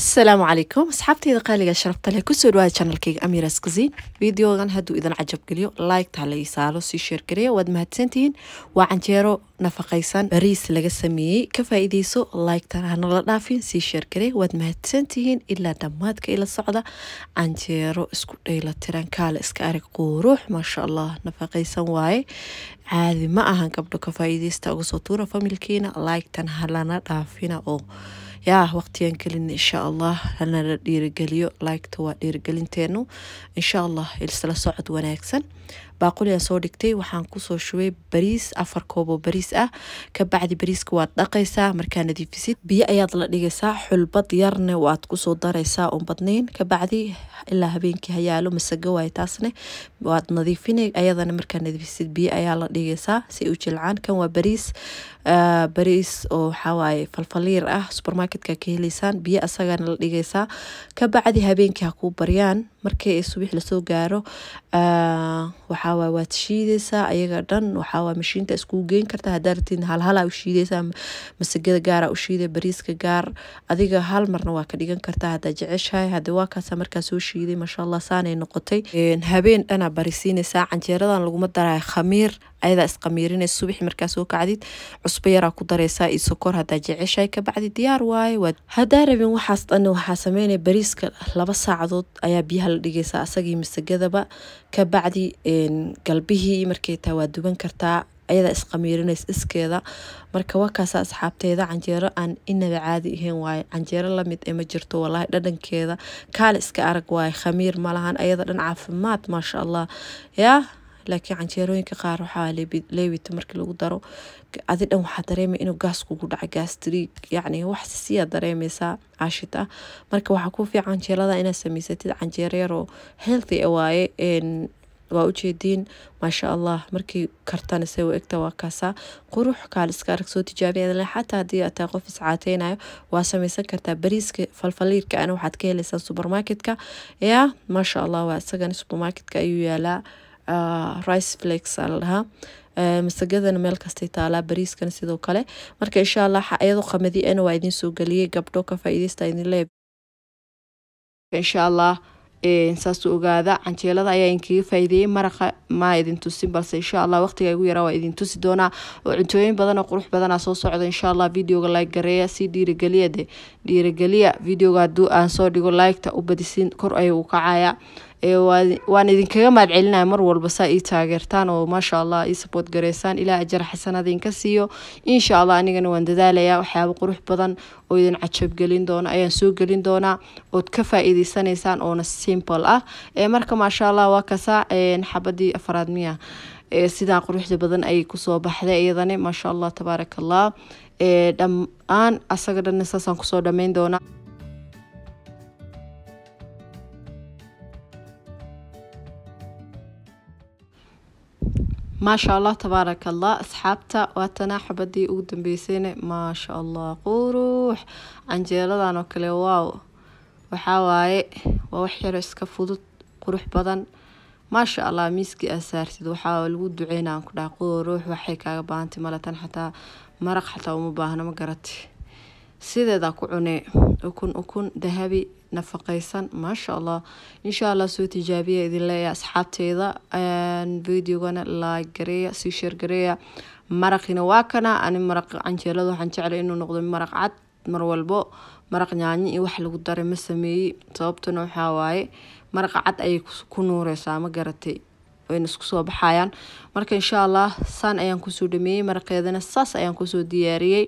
asalaamu calaykum asxaabteyda qaaliga sharafta leh ku soo dhawaada channelkayga amiras kasiin videogan hadduu idin cajab geliyo like-ta hala isaalo sii sheer gareya waad mahadsantihiin. Waa canjeero nafaqaysan bariis laga sameeyey. Ka faa'iideyso like-tan hanala dhaafin sii sheer gareya waad mahadsantihiin. Ilaa dhammaadka ila socda canjeero isku dhayla tiran kaale iska arag quruux. Maasha allah nafaqaysan waaye. Caadi ma ahan gabdho ka faa'iideysta uga soo tuura familkiina. Like-tan halana dhaafina oo yaa waqtigan gelin insha allah hanala dhiirigeliyo liketa waa dhiirigelinteenu insha allah isla socod wanaagsan baaquligan soo dhigtay. Waxaan ku soo shubay bariis afar koob oo bariis ah. Kabacdi bariiska waad dhaqaysaa markaa nadiifisid biyo ayaad la dhigaysaa xulbad yarne waad ku soo daraysaa oon kabacdi ilaa habeenkii hayaalo masago waay taasne waad nadiifina ayadana markaa nadiifisid biyo ayaa la dhigaysaa si u jilcaan. Kan waa bariis bariis oo waxawaaye falfaliir ah supermarketka ka heleysaan biyo asagana la dhigaysaa. Kabacdi habeenkii ha kuu baryaan markii subax la soo gaaro waxaawaay waad shiideysaa ayaga dhan. Waxaawaay mashiinta iskugu geyn kartaa haddaa rabtid halhalaa u shiideysaa masagada gaara u shiiday bariiska gaar. Adiga hal marna waa ka dhigan kartaa haddaa jeceshahay hadda waa markaa soo shiiday. Maasha saanay noqotay. Habeen dhanaa barisiinaysaa. Canjeeradan laguma daraayo khamiir ayadaa isqamiirinaysa subaxi markaa soo kacdid. Cusbo yaraa ku dareysaa iyo sokor haddaa jeceshahay kabacdi diyaar waaye waad haddaa rabin waxaas dhan waxaa sameynaya bariiska laba saacadood. Ayaa biyaha la dhigaysaa. Asagii masagadaba kabacdi galbihii markay taa waa duban kartaa ayadaa isqamiirinaysa iskeeda. Marka waa kaasa asxaabteeda canjeero aan inaba caadi ahayn waaye canjeero la mid ee ma jirto walaahi dhadhankeeda. Kaale iska arag waaye khamiir malahan ayada dhan caafimaad maasha allah yaa laakiin canjeerooyinka qaar waxaa leewita markii lagu daro. Adi dhan waxaa dareemay inuu gaas kugu dhaca gastriig yacni wax siyaa dareemaysaa caashid ah. Marka waxaa ku fiican canjeelada inaad samaysatid canjeero yaroo healthy waaye waa ujeediin maasha allah markii kartana se u egta waa kaasaa qurux kaal iska arag soo tijaabiya xataa haddii aad qof iscaateynayo waa samaysan kartaa bariiska falfaliirka ana waxaad ka heleysaa supermarketka. Yaa maasha allah waa isagana supermarketka ayuu yaalaa. Rice flakes aa la dhahaa masagadana meel kastay taalaa bariiskana sidoo kale. Marka insha allah iyadoo qamadi ana waa idin soo geliyey gabdho ka faa'iideysta idin leeb. Insha allah saas u ogaada canjeelada ayaa idinkaga faa'iideeyey maraqa maa idin tusin balse insha allah waqtiga igu yaraa waa idin tusi doonaa. Oo cuntooyin badan oo qurux badanaa soo socda insha allah videoga like gareeya si dhiirigeliya de. Dhiirigeliya videoga hadduu aan soo dhigo liketa u badisin kor ayuu u kacaya waan idinkaga mahad celinaya mar walba saa ii taageertaan oo maasha allah ii sabood gareysaan. Ilaa ajar xasanad idinka siiyo. Insha allah anigana waan dadaalayaa waxyaaba qurux badan oo idin cajabgelin doona ayaan soo gelin doonaa ood ka faa'iideysanaysaan oona simple ah. Marka maasha allah waa kasaa xabadii afaraad miya sidaa quruxda badan ayay ku soo baxday iyadani maasha allah tabaaraka allah dhammaan asaga dhan saasaan ku soo dhammayn doonaa maasha allah tabaaraka allah asxaabta waatana xabadii ugu dambeysayna maasha allah qurux canjeeladan oo kale waaw. Waxaa waaye waa wax yaro iska fudud qurux badan. Maasha allah miiskii aad saartid waxaa lagu duceyna aan ku dhaha qurux waxay kaaga baahantay malatan xataa maraq xataa uma baahna ma garati sideedaa ku cunee ukun ukun dahabi nafaqaysan maasha allah. Insha allah soo tijaabiya idin leeya asxaabteeda. Videogana like gareeya sii sheer gareeya. Maraqina waa kana ani maraq canjeelada waxaan jeclay inuu noqdo maraq cad mar walbo. Maraq nyaanyo iyo wax lagu daray ma sameeyey sababtuna waxaa waaye maraqa cad ayay ku nuureysaa ma garatay. Wayna isku soo baxayaan. Marka insha allah saan ayaan ku soo dhameeyey maraqeedana saas ayaan ku soo diyaariyey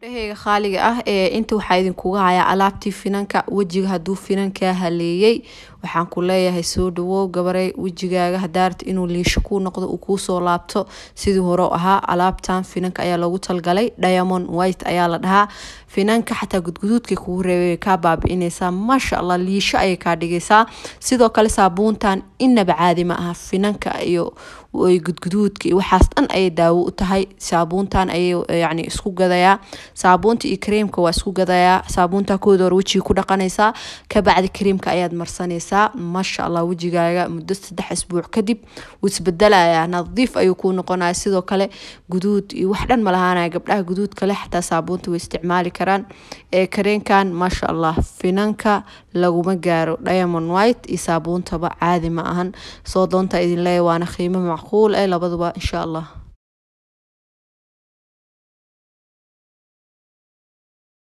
dhaheyga khaaliga ah ee inta waxaa idinkuga hayaa alaabtii finanka wejiga hadduu finankaa haleeyey waxaan ku leeyahay soo dhawow gabarey wejigaaga. Hadaarta inuu liisho kuu noqdo uu kuusoo laabto sidii hore ahaa alaabtan finanka ayaa loogu talgalay. Diamond white ayaa la dhahaa. Finanka xataa gudguduudkay kugu reebay kaa baabi'inaysaa maasha allah liisho ayay kaa dhigaysaa. Sidoo kale saabuuntan inaba caadi ma aha. Finanka iyo gudguduudka waxaas dhan ayay daawo u tahay. Saabuuntan ayay yacni isku gadayaa. Saabuunta iyo kareemka waa isku gadayaa. Saabuunta kooda hore wejiga ku dhaqanaysaa. Kabacdi kareemka ayaad marsanaysaa marsanaysaa maasha allah wejigaaga muddo saddex isbuuc kadib wuu isbedelayaa nadiif ayuu kuu noqonaya sidoo kale guduud iyo wax dhan ma lahaanaya. Gabdhaha guduud kale xataa saabuunta way isticmaali karaan. Ee kareenkan maasha allah finanka laguma gaaro. Diamond white iyo saabuuntaba caadi ma ahan. Soo doonta idin leeya waana qiimo macquul eh. Labaduba insha allah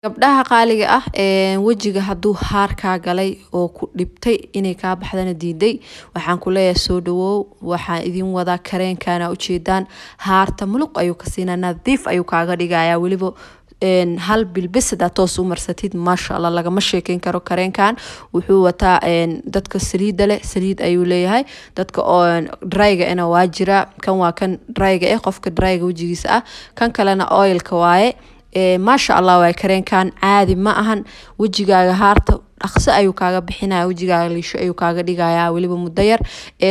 gabdhaha qaaliga ah wejiga hadduu haar kaa galay oo ku dhibtay inay kaa baxdana diiday waxaan ku soo dhawow. Waxaan idin wadaa kareenkana ujeedaan haarta muluq ayuu ka nadiif ayuu kaaga dhigayaa. Weliba hal bilbis hadaa toos u marsatid maasha lagama sheekeyn karo kareenkan wuxuu wataa dadka saliida leh saliid ayuu leeyahay. Dadka dryga ina waa jira. Kan waa kan dryga eh qofka dryga wejigiisa ah. Kan kalena oilka waaye maasha allah waay kareenkan caadi ma ahan wejigaaga haarta dhaqso ayuu kaaga bixinaya wejigaaga liisho ayuu kaaga dhigaya weliba muddo yar.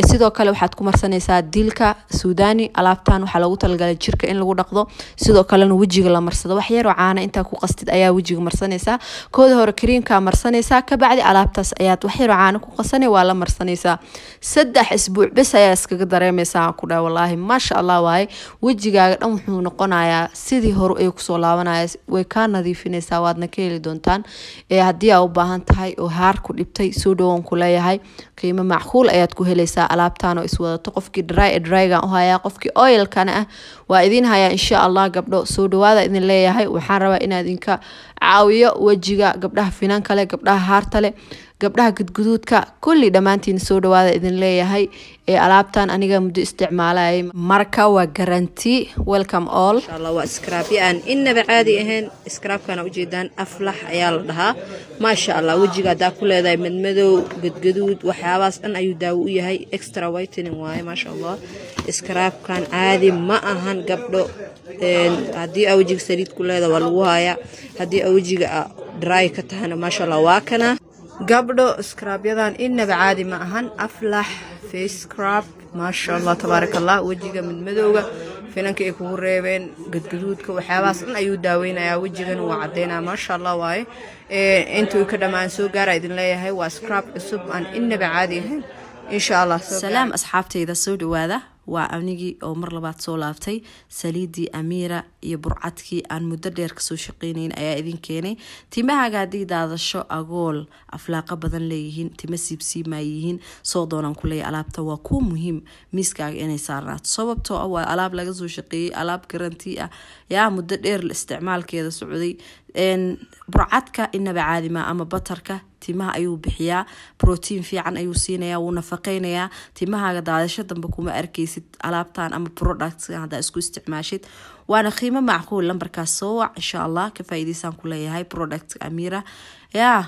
Sidoo kale waxaad ku marsanaysaa dilka suudani alaabtan waxaa loogu talagalay jirka in lagu dhaqdo. Sidoo kalena wejiga la marsado. Wax yaroo caana intaa ku qastid ayaa wejiga marsanaysaa. Kooda hore kariimkaa marsanaysaa. Kabacdi alaabtaas ayaad wax caana ku qasana waa la marsanaysaa. Saddex isbuuc bes ayaa iskaga dareemaysaa. Ku dha walaahi maasha allah waaye. Wejigaaga dhan wuxuu noqonayaa sidii hore ay ku soo laabanaya. Way kaa nadiifinaysaa waadna ka heli doontaan. Haddii aa u baahan tahay oo haar ku dhibtay soo dhawoon ku leeyahay. Qiimo macquul ayaad ku helaysaa alaabtaan oo iswadato qofkii dry drygan u hayaa qofkii oilkana ah waa idin hayaa insha allah gabdho. Soo dhawaada idin leeyahay. Waxaan rabaa inaa idinka caawiyo wejiga gabdhaha finan kale gabdhaha haarta leh gabdhaha gudguduudka. Kulli dhammaantiin soo dhawaada idin leeyahay ee alaabtan aniga muddo isticmaalayay marka waa garanti welcome all. Insha allah waa scraabyo aan inaba caadi ahayn scraabkana ujeedaan aflax ayaa la dhahaa. Maasha allah wejiga haddaa ku leedahay madmadow gadgaduud waxyaabahaas dhan ayuu daawo u yahay. Extra whitening waaye maasha allah scraabkan caadi ma ahan gabdho. Haddii aa wejiga saliid ku leeda waa lagu hayaa. Haddii wejiga dry ka tahana maasha allah waa kana. Gabdho skraabyadan inaba caadi ma ahan. Aflax face scrab maasha allah tabaaraka allah wejiga midmadowga finanka ay kugu reebeen gadgaduudka waxyaabahaas dhan ayuu daaweynayaa wejigan waa cadeynaya maasha allah waaye intuu ka dhammaan soo gaara idin leeyahay waa scrab cusub aan inaba caadi ahayn. Insha allah salaam asxaabtayda soo dhawaada waa anigii oo mar labaad soo laabtay saliidii amiira iyo burcadkii aan muddo dheer ka soo shaqeynayn ayaa idin keenay timahaaga haddii daadasho agool aflaaqa badan leeyihiin tima siibsiimaa yihiin soo doonaan kuleeya alaabta waa kuu muhiim miiskaaga inay saarnaato sababtoo ah waa alaab laga soo shaqeeyey alaab garanti ah yaa muddo dheer isticmaalkeeda socday burcadka inaba caadima ama batarka timaha ayuu bixiyaa brotiin fiican ayuu siinaya wuu nafaqeynayaa. Timahaaga daadasho dambe kuma arkeysid alaabtan ama product hadaa isku isticmaashid. Waana qiimo macquul lambarkaas soo wac insha allah ka faa'iidaysaan ku leeyahay product amira yaa